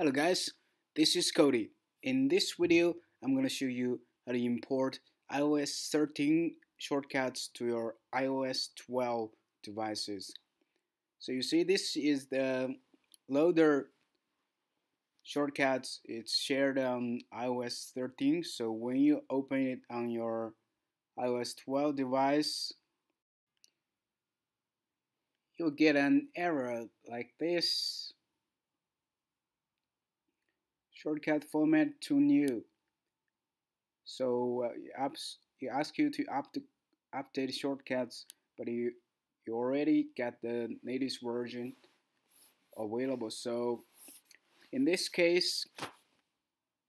Hello guys, this is Cody. In this video, I'm to show you how to import iOS 13 shortcuts to your iOS 12 devices. So you see this is the loader shortcuts. It's shared on iOS 13. So when you open it on your iOS 12 device, you'll get an error like this shortcut format to new. So uh, apps it asks you to up update shortcuts, but you you already got the latest version available. So in this case,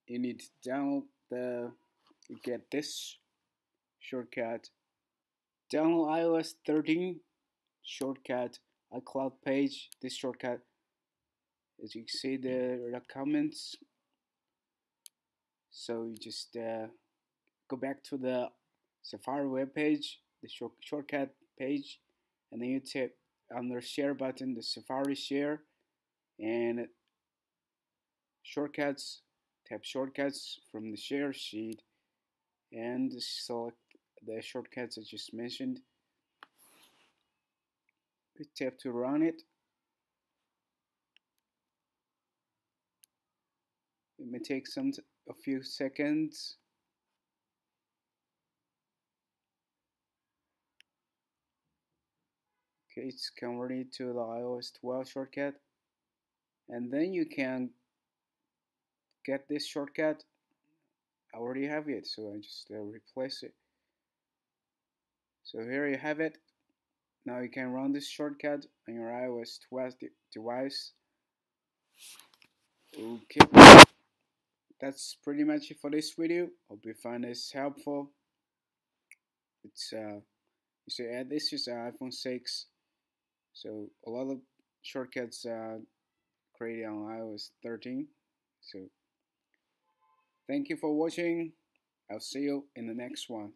you need to download the you get this shortcut. Download iOS 13 shortcut iCloud page. This shortcut, as you can see, the, the comments so you just uh, go back to the Safari web page, the short shortcut page, and then you tap on the share button, the Safari share, and shortcuts, tap shortcuts from the share sheet, and select the shortcuts I just mentioned. We tap to run it. May take some a few seconds. Okay, it's converted to the iOS 12 shortcut. And then you can get this shortcut. I already have it, so I just uh, replace it. So here you have it. Now you can run this shortcut on your iOS 12 device. Okay that's pretty much it for this video. Hope you find this helpful. It's uh, you see, uh, this is uh, iPhone 6, so a lot of shortcuts uh, created on iOS 13. So thank you for watching. I'll see you in the next one.